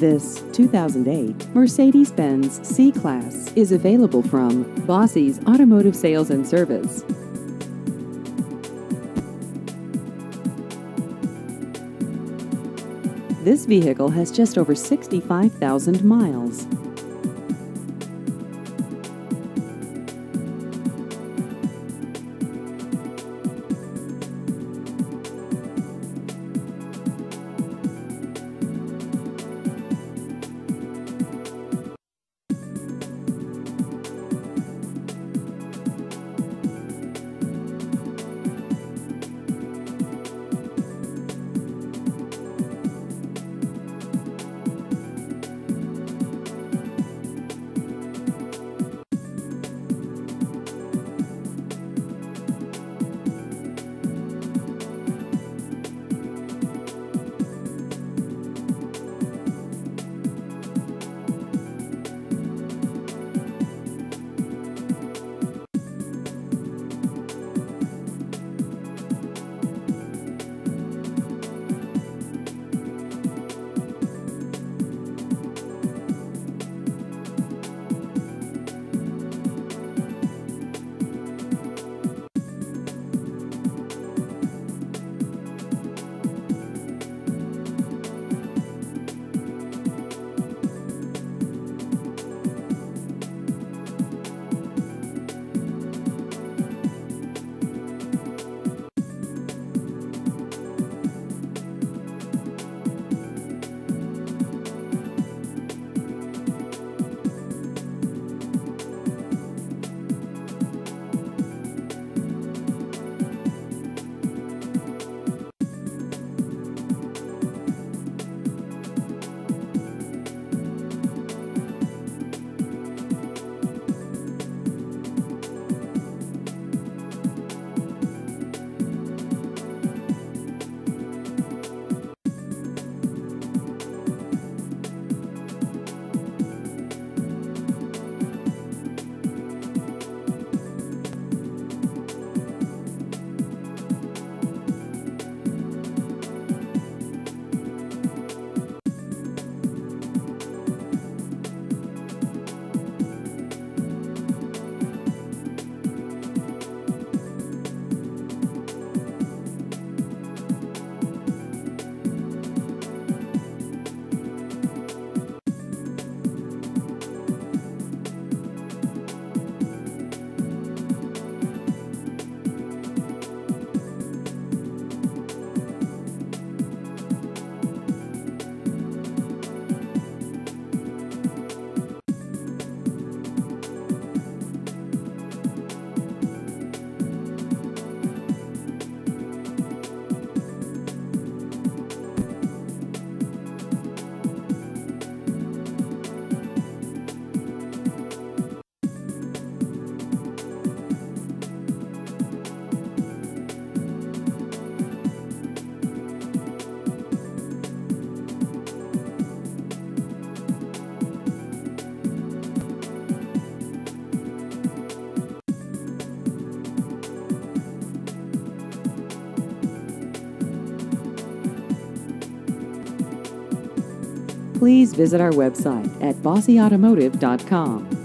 This 2008 Mercedes-Benz C-Class is available from Bossi's Automotive Sales and Service. This vehicle has just over 65,000 miles. Please visit our website at bossiautomotive.com.